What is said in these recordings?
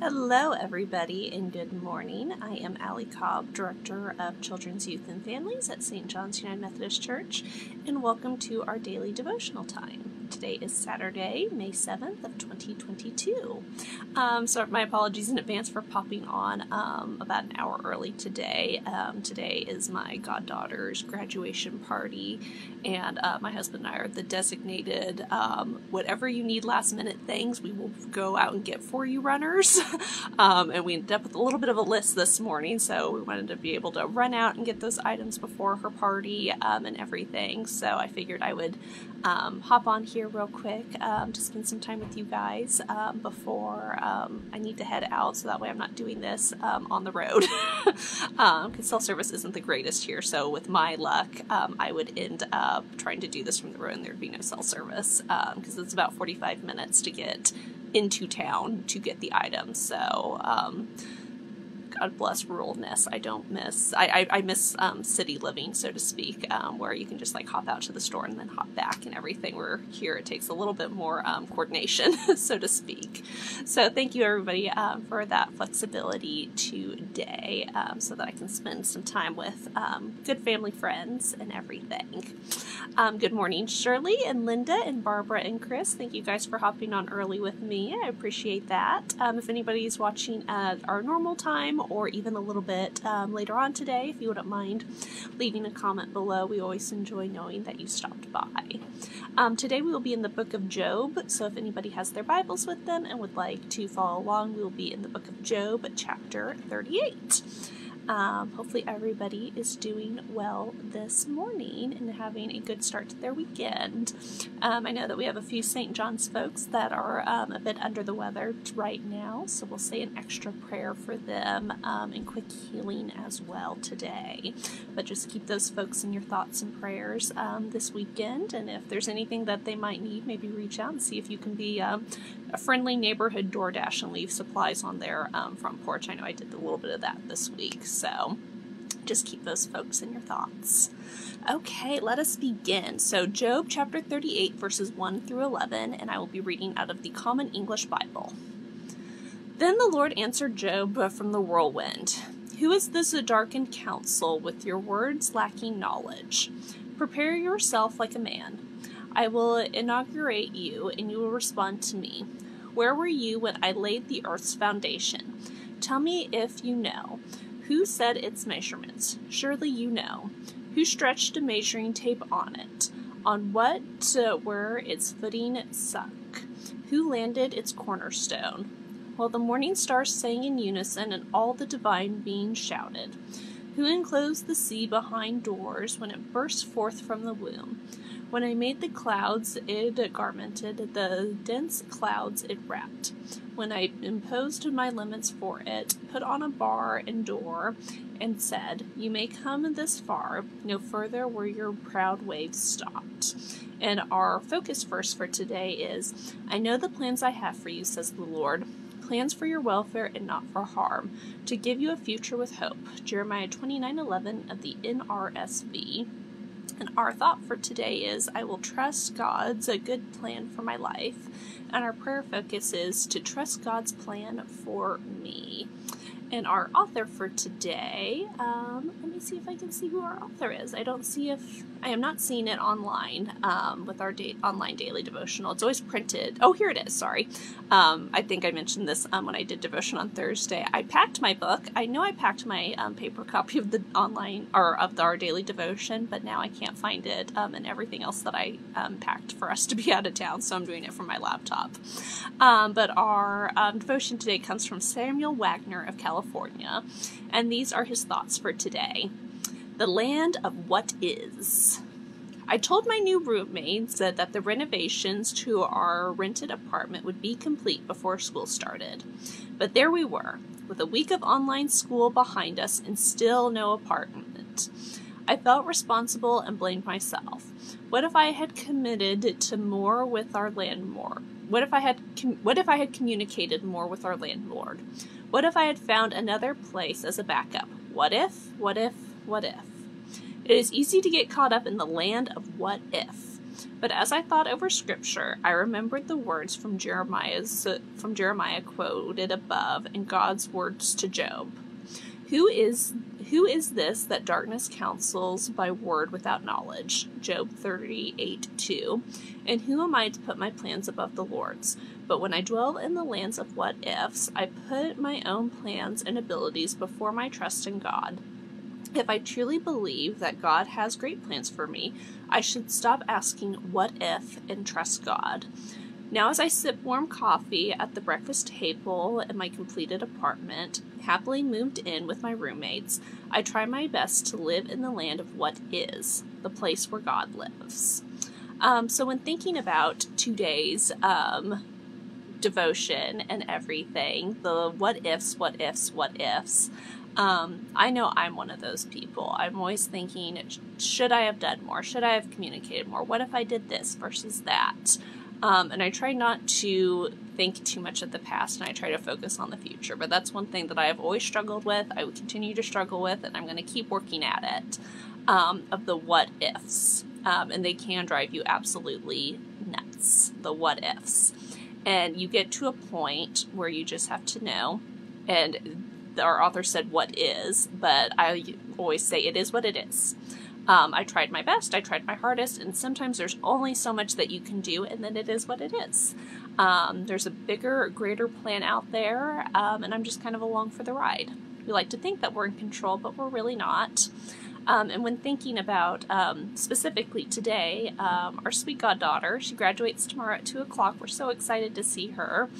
Hello, everybody, and good morning. I am Allie Cobb, Director of Children's Youth and Families at St. John's United Methodist Church, and welcome to our daily devotional time. Today is Saturday, May 7th of 2022. Um, so my apologies in advance for popping on um, about an hour early today. Um, today is my goddaughter's graduation party, and uh, my husband and I are the designated um, whatever you need last minute things we will go out and get for you runners. Um, and we ended up with a little bit of a list this morning, so we wanted to be able to run out and get those items before her party um, and everything. So I figured I would hop on here here real quick um, to spend some time with you guys um, before um, I need to head out so that way I'm not doing this um, on the road. Because um, cell service isn't the greatest here so with my luck um, I would end up trying to do this from the road and there'd be no cell service because it's about 45 minutes to get into town to get the items. So God bless ruralness. I don't miss. I I, I miss um, city living, so to speak, um, where you can just like hop out to the store and then hop back and everything. Where here it takes a little bit more um, coordination, so to speak. So thank you everybody um, for that flexibility today, um, so that I can spend some time with um, good family friends and everything. good morning, Shirley and Linda and Barbara and Chris. Thank you guys for hopping on early with me. I appreciate that. if anybody's watching at our normal time or even a little bit um, later on today, if you wouldn't mind leaving a comment below. We always enjoy knowing that you stopped by. Um, today we will be in the book of Job, so if anybody has their Bibles with them and would like to follow along, we will be in the book of Job, chapter 38. Um, hopefully, everybody is doing well this morning and having a good start to their weekend. Um, I know that we have a few St. John's folks that are um, a bit under the weather right now, so we'll say an extra prayer for them um, and quick healing as well today. But just keep those folks in your thoughts and prayers um, this weekend, and if there's anything that they might need, maybe reach out and see if you can be um, a friendly neighborhood DoorDash and leave supplies on their um, front porch. I know I did a little bit of that this week. So just keep those folks in your thoughts. Okay, let us begin. So, Job chapter 38, verses 1 through 11, and I will be reading out of the Common English Bible. Then the Lord answered Job from the whirlwind Who is this darkened counsel with your words lacking knowledge? Prepare yourself like a man. I will inaugurate you, and you will respond to me. Where were you when I laid the earth's foundation? Tell me if you know. Who set its measurements? Surely you know. Who stretched a measuring tape on it? On what uh, were its footing sunk? Who landed its cornerstone? While the morning stars sang in unison and all the divine beings shouted. Who enclosed the sea behind doors when it burst forth from the womb? When I made the clouds, it garmented, the dense clouds it wrapped when I imposed my limits for it, put on a bar and door, and said, You may come this far, no further where your proud waves stopped. And our focus verse for today is I know the plans I have for you, says the Lord. Plans for your welfare and not for harm, to give you a future with hope. Jeremiah 29:11 of the NRSV. And our thought for today is I will trust God's a good plan for my life. And our prayer focus is to trust God's plan for me. And our author for today, um, let me see if I can see who our author is. I don't see if I am not seeing it online um, with our da- online daily devotional. It's always printed. Oh, here it is. Sorry. Um, I think I mentioned this um, when I did devotion on Thursday. I packed my book. I know I packed my um, paper copy of the online or of the, our daily devotion, but now I can't find it um, and everything else that I um, packed for us to be out of town. So I'm doing it from my laptop. but our devotion today comes from Samuel Wagner of California, and these are his thoughts for today the land of what is. I told my new roommates that, that the renovations to our rented apartment would be complete before school started. But there we were, with a week of online school behind us and still no apartment. I felt responsible and blamed myself. What if I had committed to more with our landlord? What if I had what if I had communicated more with our landlord? What if I had found another place as a backup? What if? What if? What if? It is easy to get caught up in the land of what if. But as I thought over scripture, I remembered the words from Jeremiah's from Jeremiah quoted above and God's words to Job. Who is who is this that darkness counsels by word without knowledge? Job 38 2. And who am I to put my plans above the Lord's? But when I dwell in the lands of what ifs, I put my own plans and abilities before my trust in God. If I truly believe that God has great plans for me, I should stop asking what if and trust God. Now, as I sip warm coffee at the breakfast table in my completed apartment, happily moved in with my roommates, I try my best to live in the land of what is, the place where God lives. Um, so, when thinking about today's um, devotion and everything, the what ifs, what ifs, what ifs, um, I know I'm one of those people. I'm always thinking, should I have done more? Should I have communicated more? What if I did this versus that? Um, and I try not to think too much of the past and I try to focus on the future. But that's one thing that I have always struggled with, I would continue to struggle with, and I'm going to keep working at it um, of the what ifs. Um, and they can drive you absolutely nuts, the what ifs. And you get to a point where you just have to know. And our author said what is, but I always say it is what it is. Um, I tried my best, I tried my hardest, and sometimes there's only so much that you can do, and then it is what it is. Um, there's a bigger, greater plan out there, um, and I'm just kind of along for the ride. We like to think that we're in control, but we're really not. Um, and when thinking about um, specifically today, um, our sweet goddaughter, she graduates tomorrow at 2 o'clock. We're so excited to see her.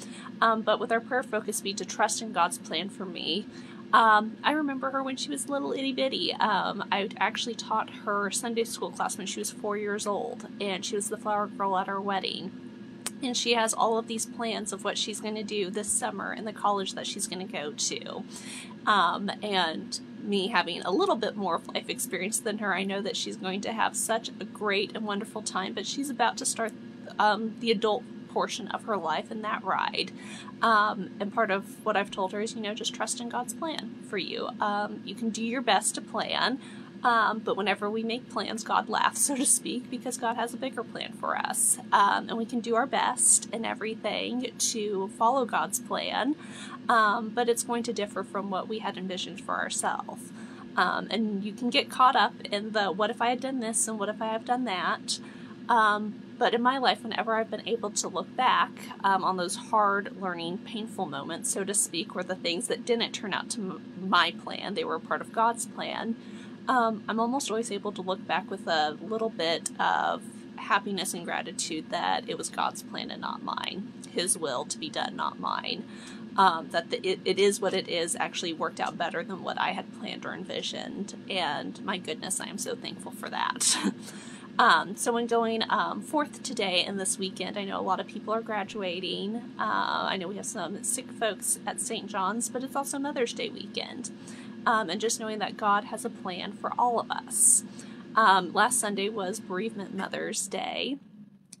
Um, but with our prayer focus be to trust in God's plan for me. Um, I remember her when she was little itty bitty. Um, I actually taught her Sunday school class when she was four years old, and she was the flower girl at our wedding. And she has all of these plans of what she's going to do this summer and the college that she's going to go to. Um, and me having a little bit more life experience than her, I know that she's going to have such a great and wonderful time, but she's about to start um, the adult portion of her life in that ride. Um, and part of what I've told her is, you know, just trust in God's plan for you. Um, you can do your best to plan, um, but whenever we make plans, God laughs, so to speak, because God has a bigger plan for us. Um, and we can do our best in everything to follow God's plan, um, but it's going to differ from what we had envisioned for ourselves. Um, and you can get caught up in the what if I had done this and what if I have done that. Um, but in my life, whenever I've been able to look back um, on those hard learning, painful moments, so to speak, where the things that didn't turn out to m- my plan, they were part of God's plan, um, I'm almost always able to look back with a little bit of happiness and gratitude that it was God's plan and not mine, His will to be done, not mine. Um, that the, it, it is what it is actually worked out better than what I had planned or envisioned. And my goodness, I am so thankful for that. Um, so when going um, forth today and this weekend, I know a lot of people are graduating. Uh, I know we have some sick folks at St. John's, but it's also Mother's Day weekend. Um, and just knowing that God has a plan for all of us. Um, last Sunday was Bereavement Mother's Day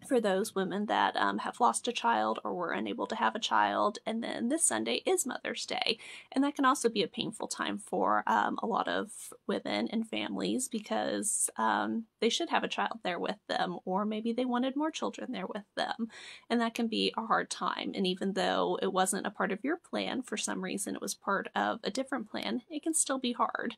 for those women that um, have lost a child or were unable to have a child. And then this Sunday is Mother's Day. And that can also be a painful time for um, a lot of women and families because um, they should have a child there with them, or maybe they wanted more children there with them. And that can be a hard time. And even though it wasn't a part of your plan, for some reason it was part of a different plan, it can still be hard.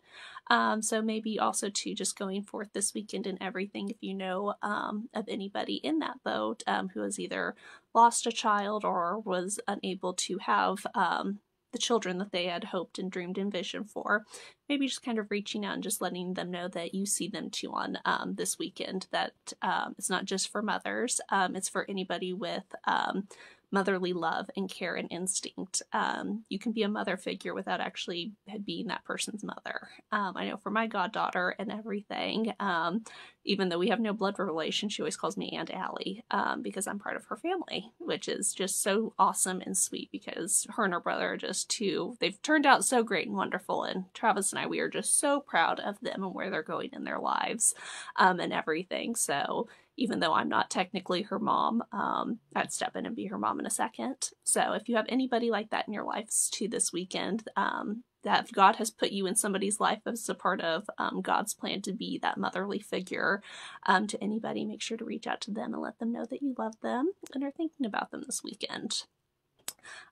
Um, so maybe also to just going forth this weekend and everything, if you know um, of anybody in that boat um, who has either lost a child or was unable to have um, the children that they had hoped and dreamed and visioned for. Maybe just kind of reaching out and just letting them know that you see them too on um, this weekend, that um, it's not just for mothers, um, it's for anybody with um, motherly love and care and instinct. Um, you can be a mother figure without actually being that person's mother. Um, I know for my goddaughter and everything, um, even though we have no blood relation, she always calls me Aunt Allie um, because I'm part of her family, which is just so awesome and sweet because her and her brother are just two. They've turned out so great and wonderful. And Travis and I, we are just so proud of them and where they're going in their lives um, and everything. So even though I'm not technically her mom. Um, I'd step in and be her mom in a second. So if you have anybody like that in your lives too this weekend, um, that God has put you in somebody's life as a part of um, God's plan to be that motherly figure um, to anybody, make sure to reach out to them and let them know that you love them and are thinking about them this weekend.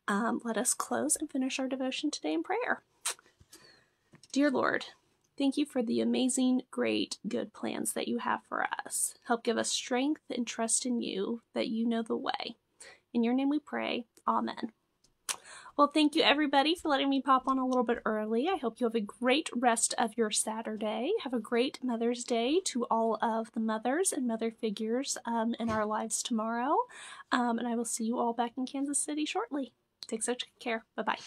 Um, let us close and finish our devotion today in prayer. Dear Lord, thank you for the amazing, great, good plans that you have for us. Help give us strength and trust in you that you know the way. In your name we pray. Amen. Well, thank you everybody for letting me pop on a little bit early. I hope you have a great rest of your Saturday. Have a great Mother's Day to all of the mothers and mother figures um, in our lives tomorrow. Um, and I will see you all back in Kansas City shortly. Take such care. Bye bye.